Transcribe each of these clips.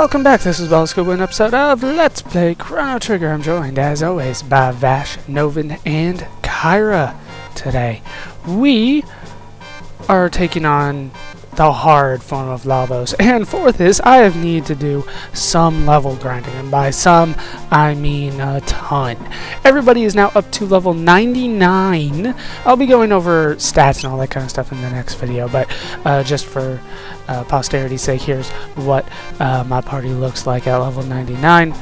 Welcome back, this is Baller Scuba an episode of Let's Play Chrono Trigger. I'm joined, as always, by Vash, Novin, and Kyra today. We are taking on the hard form of Lavos, and for this, I have need to do some level grinding, and by some, I mean a ton. Everybody is now up to level 99. I'll be going over stats and all that kind of stuff in the next video, but uh, just for uh, posterity's sake, here's what uh, my party looks like at level 99.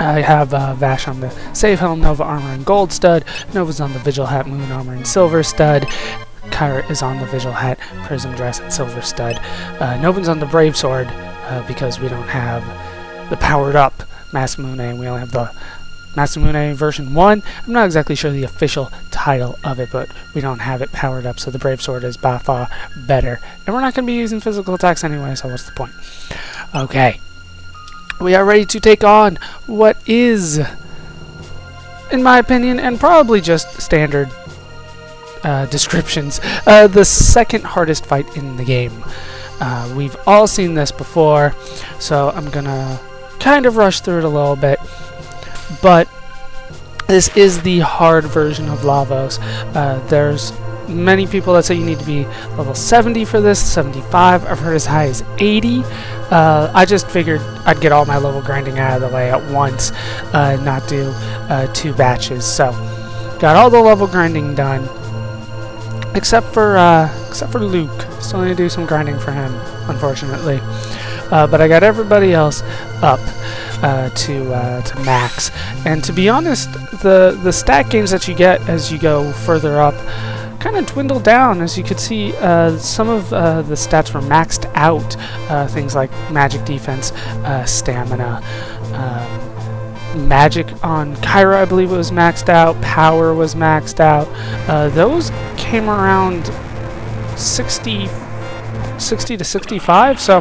I have uh, Vash on the Safe Helm, Nova Armor, and Gold Stud. Nova's on the Vigil Hat, Moon Armor, and Silver Stud. Kyra is on the Vigil Hat, Prism Dress, and Silver Stud. Uh, Novin's on the Brave Sword uh, because we don't have the powered up Masamune, we only have the Masamune version 1. I'm not exactly sure the official title of it, but we don't have it powered up, so the Brave Sword is by far better. And we're not going to be using physical attacks anyway, so what's the point? Okay. We are ready to take on what is, in my opinion, and probably just standard uh, descriptions, uh, the second hardest fight in the game. Uh, we've all seen this before, so I'm gonna kind of rush through it a little bit. But this is the hard version of Lavos. Uh, there's many people that say you need to be level 70 for this, 75. I've heard as high as 80. Uh, I just figured I'd get all my level grinding out of the way at once, uh, not do uh, two batches. So, got all the level grinding done, except for uh, except for Luke. Still need to do some grinding for him, unfortunately. Uh, but I got everybody else up uh, to uh, to max. And to be honest, the the stat gains that you get as you go further up kind of dwindle down. As you could see, uh, some of uh, the stats were maxed out. Uh, things like magic defense, stamina. Um, magic on Kyra, I believe it was maxed out. Power was maxed out. those came around 60, 60 to 65. So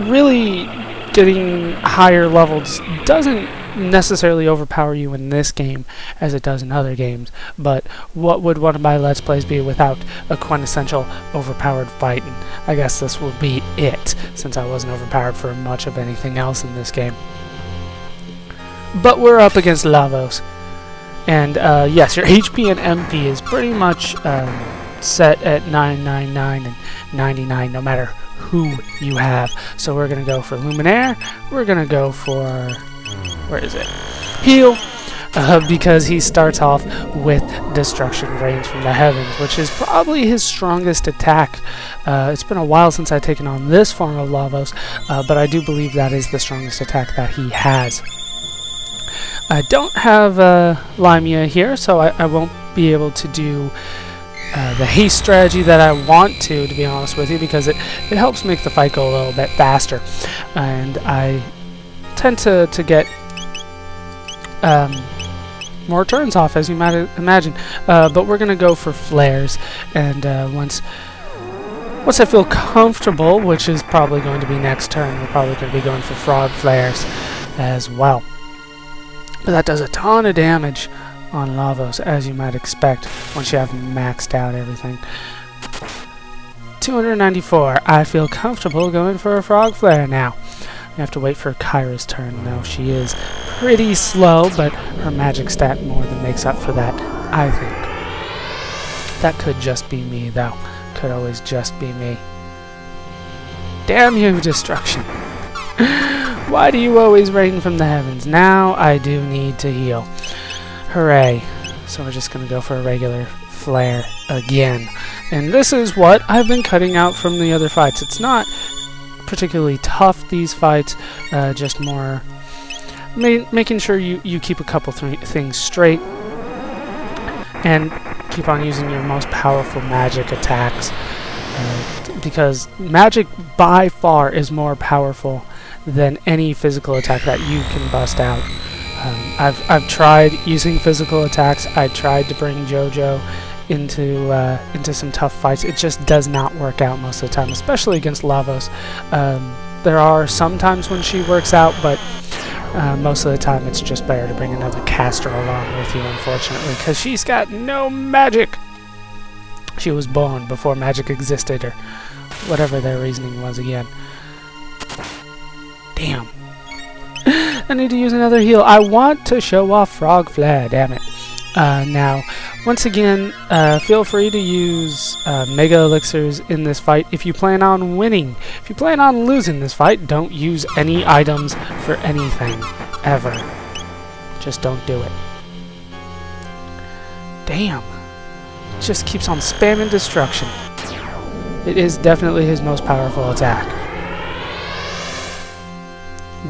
really getting higher levels doesn't necessarily overpower you in this game as it does in other games, but what would one of my Let's Plays be without a quintessential overpowered fight? And I guess this will be it, since I wasn't overpowered for much of anything else in this game. But we're up against Lavos. And uh, yes, your HP and MP is pretty much um, set at 999 and 99 no matter who you have. So we're going to go for Luminaire. We're going to go for... Where is it? Heal. Uh, because he starts off with Destruction Rains from the Heavens, which is probably his strongest attack. Uh, it's been a while since I've taken on this form of Lavos, uh, but I do believe that is the strongest attack that he has. I don't have uh, Limia here, so I, I won't be able to do uh, the haste strategy that I want to, to be honest with you, because it, it helps make the fight go a little bit faster. And I tend to, to get um, more turns off, as you might imagine. Uh, but we're going to go for flares, and uh, once once I feel comfortable, which is probably going to be next turn, we're probably going to be going for frog flares as well. But that does a ton of damage on Lavos, as you might expect once you have maxed out everything. 294. I feel comfortable going for a Frog Flare now. We have to wait for Kyra's turn, though. She is pretty slow, but her magic stat more than makes up for that, I think. That could just be me, though. Could always just be me. Damn you, Destruction! Why do you always rain from the heavens? Now I do need to heal. Hooray. So we're just going to go for a regular flare again. And this is what I've been cutting out from the other fights. It's not particularly tough, these fights, uh, just more ma making sure you, you keep a couple th things straight and keep on using your most powerful magic attacks. Uh, because magic by far is more powerful than any physical attack that you can bust out. Um, I've, I've tried using physical attacks. I tried to bring JoJo into uh, into some tough fights. It just does not work out most of the time, especially against Lavos. Um, there are some times when she works out, but uh, most of the time it's just better to bring another caster along with you, unfortunately, because she's got no magic. She was born before magic existed, or whatever their reasoning was again. Damn. I need to use another heal. I want to show off Frog Flare, damn it. Uh, now, once again, uh, feel free to use uh, Mega Elixirs in this fight if you plan on winning. If you plan on losing this fight, don't use any items for anything, ever. Just don't do it. Damn. Just keeps on spamming destruction. It is definitely his most powerful attack.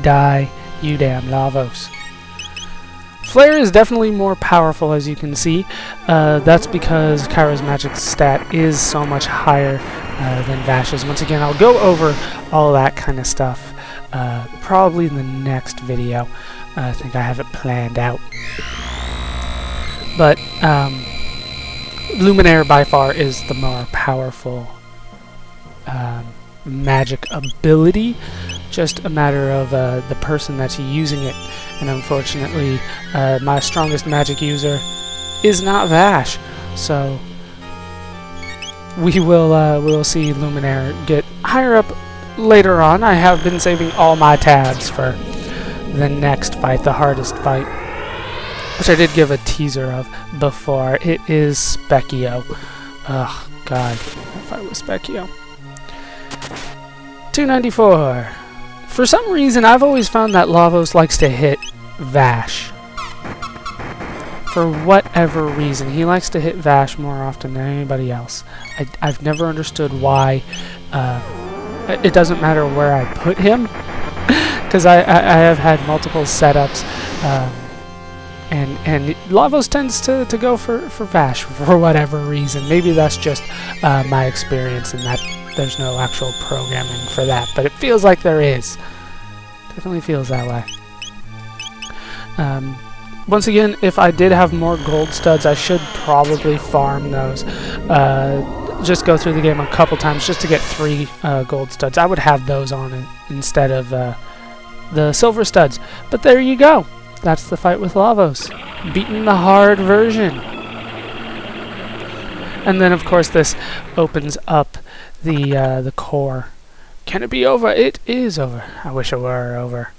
Die, you damn Lavos. Flare is definitely more powerful, as you can see. Uh, that's because Kyra's magic stat is so much higher uh, than Vash's. Once again, I'll go over all that kind of stuff uh, probably in the next video. I think I have it planned out. But um, Luminaire by far is the more powerful um, magic ability. Just a matter of uh, the person that's using it. And unfortunately, uh, my strongest magic user is not Vash. So we will uh, we'll see Luminaire get higher up later on. I have been saving all my tabs for the next fight, the hardest fight, which I did give a teaser of before. It is Spekkio. Ugh, God, if I was Spekkio. 294. For some reason, I've always found that Lavos likes to hit Vash. For whatever reason, he likes to hit Vash more often than anybody else. I, have never understood why. Uh, it doesn't matter where I put him, because I, I, I, have had multiple setups, um, and and Lavos tends to, to go for, for Vash for whatever reason. Maybe that's just uh, my experience and that there's no actual programming for that, but it feels like there is. Definitely feels that way. Um, once again, if I did have more gold studs, I should probably farm those. Uh, just go through the game a couple times just to get three uh, gold studs. I would have those on instead of uh, the silver studs. But there you go. That's the fight with Lavos. Beating the hard version. And then, of course, this opens up the uh, the core. Can it be over? It is over. I wish it were over.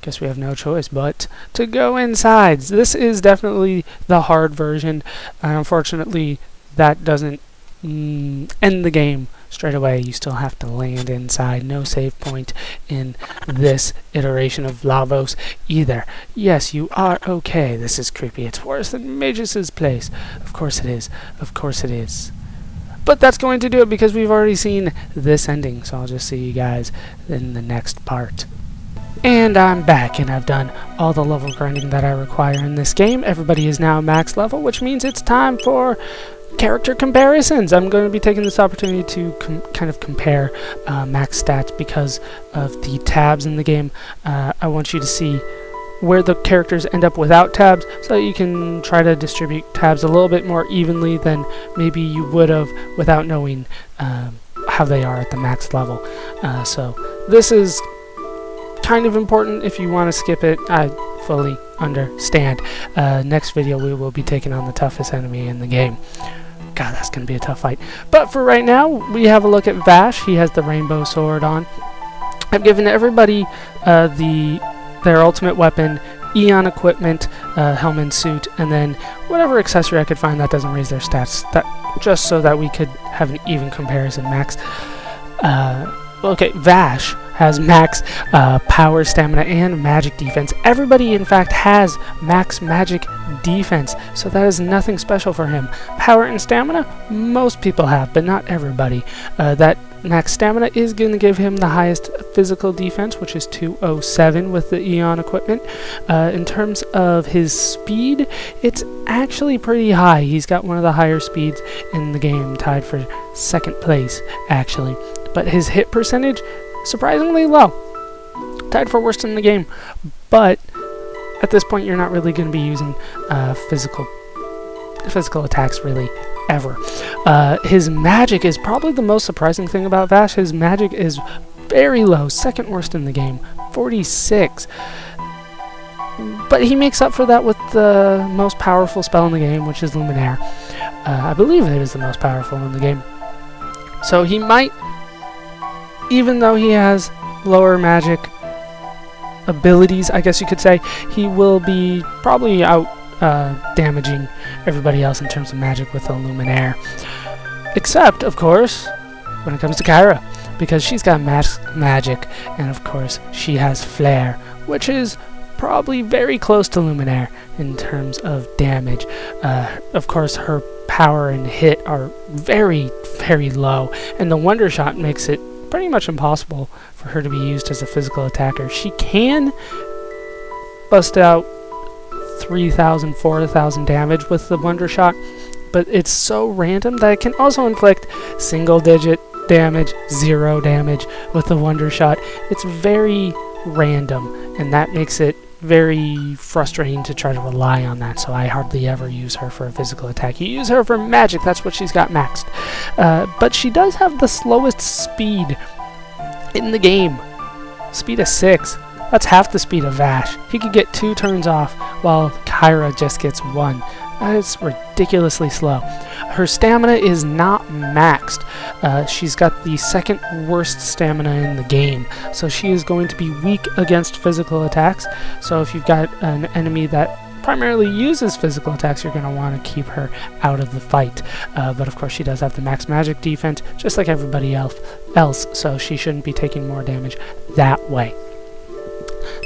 Guess we have no choice but to go inside. This is definitely the hard version. Uh, unfortunately, that doesn't mm, end the game straight away. You still have to land inside. No save point in this iteration of Lavos either. Yes, you are okay. This is creepy. It's worse than Magus's place. Of course it is. Of course it is. But that's going to do it because we've already seen this ending, so I'll just see you guys in the next part. And I'm back, and I've done all the level grinding that I require in this game. Everybody is now max level, which means it's time for character comparisons. I'm going to be taking this opportunity to kind of compare uh, max stats because of the tabs in the game. Uh, I want you to see where the characters end up without tabs so that you can try to distribute tabs a little bit more evenly than maybe you would have without knowing um, how they are at the max level. Uh, so this is kind of important if you want to skip it. I fully understand. Uh, next video we will be taking on the toughest enemy in the game. God, that's going to be a tough fight. But for right now, we have a look at Vash. He has the rainbow sword on. I've given everybody uh, the their ultimate weapon, Eon equipment, uh, helmet suit, and then whatever accessory I could find that doesn't raise their stats. That just so that we could have an even comparison. Max. Uh, okay, Vash has max uh, power, stamina, and magic defense. Everybody, in fact, has max magic defense, so that is nothing special for him. Power and stamina, most people have, but not everybody. Uh, that max stamina is going to give him the highest physical defense, which is 207 with the Eon equipment. Uh, in terms of his speed, it's actually pretty high. He's got one of the higher speeds in the game, tied for second place, actually. But his hit percentage, surprisingly low. Tied for worst in the game. But at this point, you're not really going to be using uh, physical physical attacks really ever. Uh, his magic is probably the most surprising thing about Vash. His magic is very low, second worst in the game, 46. But he makes up for that with the most powerful spell in the game, which is Luminaire. Uh, I believe it is the most powerful in the game. So he might even though he has lower magic, abilities, I guess you could say, he will be probably out uh, damaging everybody else in terms of magic with the Luminaire. Except, of course, when it comes to Kyra, because she's got magic, and of course, she has Flare, which is probably very close to Luminaire in terms of damage. Uh, of course, her power and hit are very, very low, and the Wonder Shot makes it pretty much impossible for her to be used as a physical attacker. She can bust out 3,000, 4,000 damage with the Wonder Shot, but it's so random that it can also inflict single digit damage, zero damage with the Wonder Shot. It's very random, and that makes it very frustrating to try to rely on that, so I hardly ever use her for a physical attack. You use her for magic, that's what she's got maxed. Uh, but she does have the slowest speed in the game. Speed of 6. That's half the speed of Vash. He could get two turns off, while Kyra just gets one. That is ridiculously slow. Her stamina is not maxed. Uh, she's got the second worst stamina in the game, so she is going to be weak against physical attacks. So if you've got an enemy that primarily uses physical attacks, you're going to want to keep her out of the fight. Uh, but of course, she does have the max magic defense, just like everybody else, else, so she shouldn't be taking more damage that way.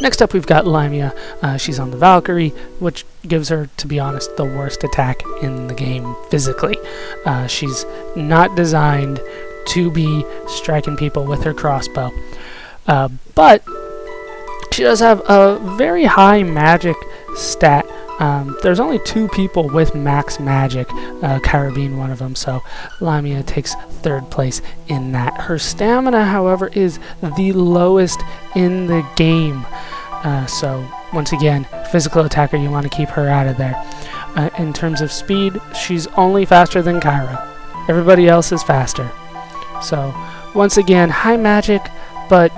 Next up, we've got Lamia. Uh, she's on the Valkyrie, which gives her, to be honest, the worst attack in the game physically. Uh, she's not designed to be striking people with her crossbow. Uh, but she does have a very high magic stat um, there's only two people with max magic, uh, Kyra being one of them, so Lamia takes third place in that. Her stamina, however, is the lowest in the game. Uh, so, once again, physical attacker, you want to keep her out of there. Uh, in terms of speed, she's only faster than Kyra. Everybody else is faster. So, once again, high magic, but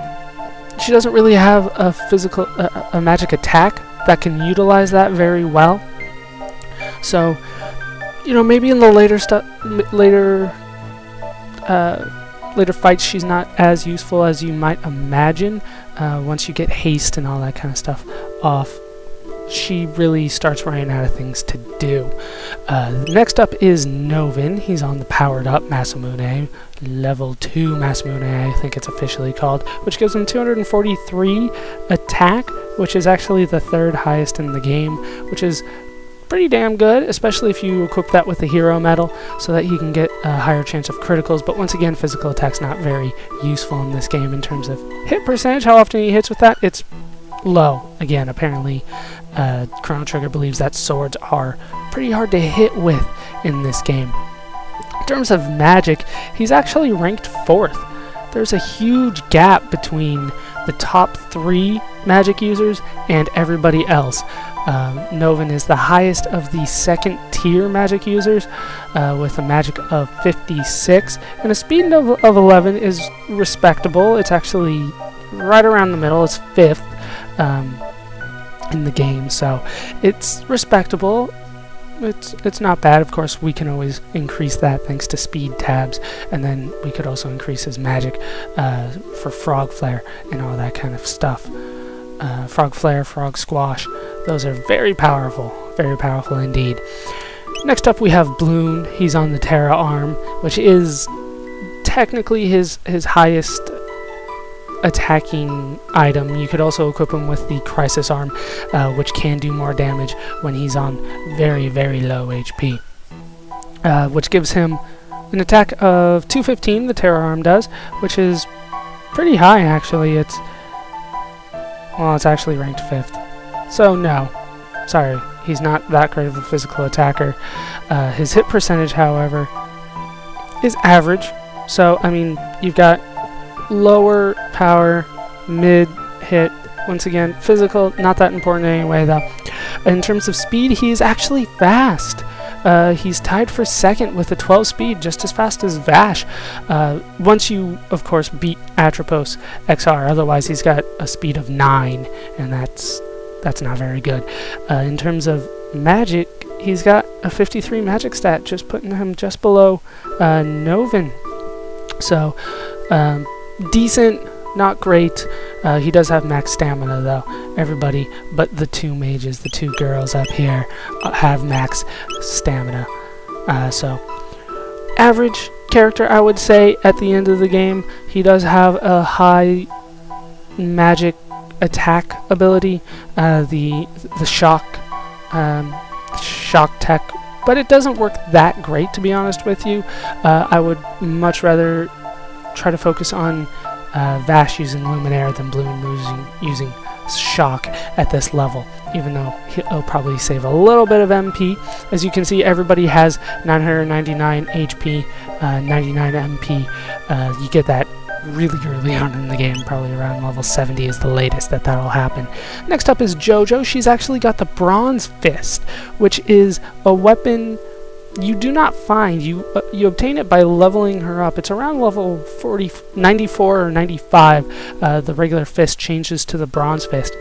she doesn't really have a physical, uh, a magic attack that can utilize that very well. So, you know, maybe in the later stuff, later, uh, later fights, she's not as useful as you might imagine. Uh, once you get haste and all that kind of stuff off, she really starts running out of things to do. Uh, next up is Novin. He's on the powered up Masamune, level 2 Masamune, I think it's officially called, which gives him 243 attack, which is actually the third highest in the game, which is pretty damn good, especially if you equip that with the hero medal so that he can get a higher chance of criticals. But once again, physical attack's not very useful in this game in terms of hit percentage, how often he hits with that. It's low. Again, apparently, uh, Chrono Trigger believes that swords are pretty hard to hit with in this game. In terms of magic, he's actually ranked fourth. There's a huge gap between the top three magic users and everybody else. Um, Novin is the highest of the second tier magic users uh, with a magic of 56 and a speed of, of 11 is respectable. It's actually right around the middle. It's fifth um, in the game, so it's respectable. It's it's not bad. Of course, we can always increase that thanks to speed tabs, and then we could also increase his magic uh, for frog flare and all that kind of stuff. Uh, frog flare, frog squash, those are very powerful, very powerful indeed. Next up, we have Bloon. He's on the Terra arm, which is technically his his highest attacking item. You could also equip him with the Crisis Arm, uh, which can do more damage when he's on very, very low HP. Uh, which gives him an attack of 215, the Terra Arm does, which is pretty high actually. It's, well, it's actually ranked 5th. So, no. Sorry, he's not that great of a physical attacker. Uh, his hit percentage, however, is average. So, I mean, you've got lower power, mid hit. Once again, physical, not that important anyway, though. In terms of speed, he's actually fast. Uh, he's tied for second with a 12 speed, just as fast as Vash. Uh, once you, of course, beat Atropos XR, otherwise he's got a speed of 9, and that's that's not very good. Uh, in terms of magic, he's got a 53 magic stat, just putting him just below uh, Novin. So, um, decent, not great. Uh, he does have max stamina though. Everybody but the two mages, the two girls up here, uh, have max stamina. Uh, so, average character, I would say, at the end of the game. He does have a high magic attack ability, uh, the the shock um, shock tech, but it doesn't work that great to be honest with you. Uh, I would much rather try to focus on uh, Vash using Luminaire than Bloom using using shock at this level, even though he'll probably save a little bit of MP. As you can see, everybody has 999 HP, uh, 99 MP. Uh, you get that really early on in the game, probably around level 70 is the latest that that'll happen. Next up is Jojo. She's actually got the Bronze Fist, which is a weapon you do not find. You uh, you obtain it by leveling her up. It's around level 40, 94 or 95. Uh, the regular fist changes to the Bronze Fist.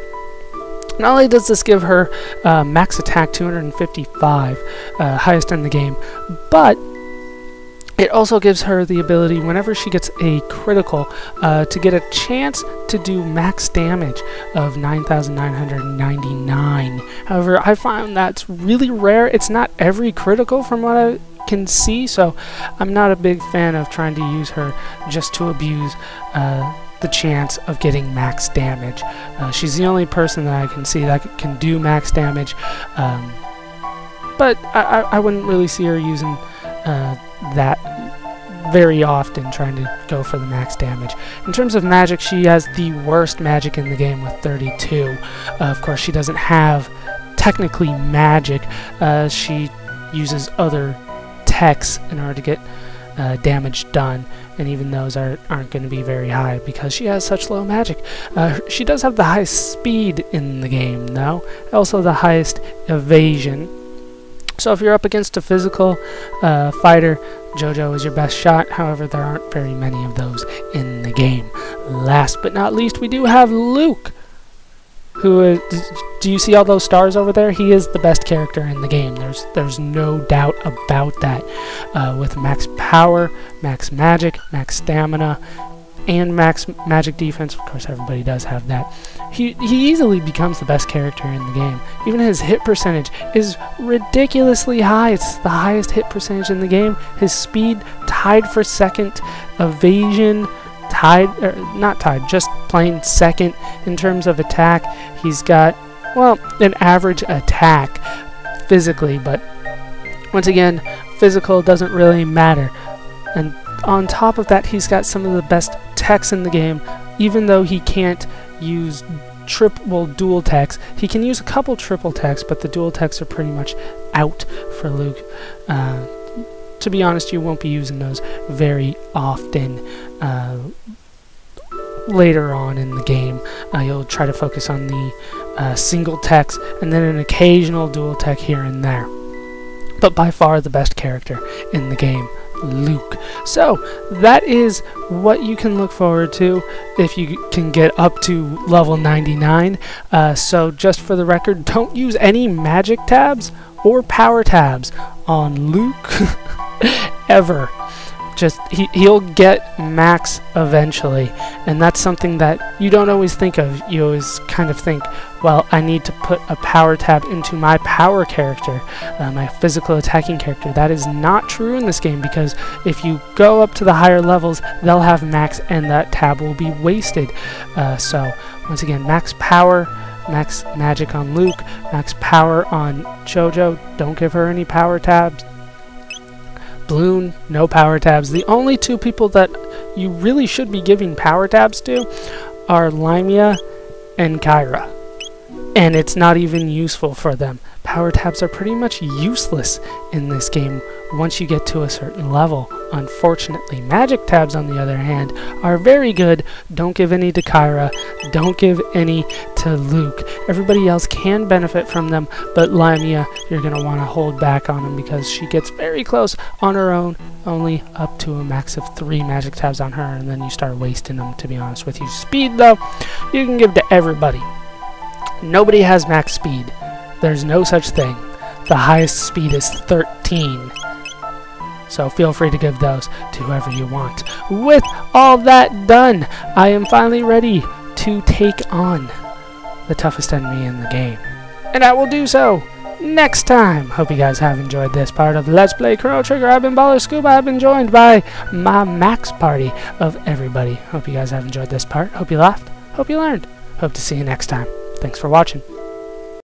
Not only does this give her uh, max attack 255, uh, highest in the game, but it also gives her the ability, whenever she gets a critical, uh, to get a chance to do max damage of 9,999. However, I found that's really rare. It's not every critical from what I can see, so I'm not a big fan of trying to use her just to abuse uh, the chance of getting max damage. Uh, she's the only person that I can see that can do max damage, um, but I, I, I, wouldn't really see her using uh, that very often trying to go for the max damage. In terms of magic, she has the worst magic in the game with 32. Uh, of course, she doesn't have technically magic. Uh, she uses other techs in order to get uh, damage done, and even those are, aren't going to be very high because she has such low magic. Uh, she does have the highest speed in the game, though, also the highest evasion. So if you're up against a physical uh, fighter, Jojo is your best shot. However, there aren't very many of those in the game. Last but not least, we do have Luke. Who is, do you see all those stars over there? He is the best character in the game. There's there's no doubt about that. Uh, with max power, max magic, max stamina, and max magic defense. Of course, everybody does have that. He, he easily becomes the best character in the game. Even his hit percentage is ridiculously high. It's the highest hit percentage in the game. His speed tied for second. Evasion tied, er, not tied, just plain second in terms of attack. He's got, well, an average attack physically, but once again, physical doesn't really matter. And on top of that, he's got some of the best techs in the game, even though he can't use triple dual techs. He can use a couple triple techs, but the dual techs are pretty much out for Luke. Uh, to be honest, you won't be using those very often. Uh, later on in the game, uh, you'll try to focus on the uh, single techs and then an occasional dual tech here and there. But by far the best character in the game. Luke. So, that is what you can look forward to if you can get up to level 99. Uh, so, just for the record, don't use any magic tabs or power tabs on Luke ever just he, he'll get max eventually. And that's something that you don't always think of. You always kind of think well i need to put a power tab into my power character uh, my physical attacking character. That is not true in this game because if you go up to the higher levels they'll have max and that tab will be wasted. Uh, so once again max power max magic on luke max power on jojo. Don't give her any power tabs Bloom, no power tabs. The only two people that you really should be giving power tabs to are Limia and Kyra. And it's not even useful for them. Power tabs are pretty much useless in this game once you get to a certain level. Unfortunately, magic tabs, on the other hand, are very good. Don't give any to Kyra. Don't give any to Luke. Everybody else can benefit from them, but Limia, you're going to want to hold back on them because she gets very close on her own, only up to a max of three magic tabs on her, and then you start wasting them, to be honest with you. Speed, though, you can give to everybody. Nobody has max speed. There's no such thing. The highest speed is 13. So feel free to give those to whoever you want. With all that done, I am finally ready to take on the toughest enemy in the game. And I will do so next time. Hope you guys have enjoyed this part of Let's Play Chrono Trigger. I've been Baller Scuba. I've been joined by my max party of everybody. Hope you guys have enjoyed this part. Hope you laughed. Hope you learned. Hope to see you next time. Thanks for watching.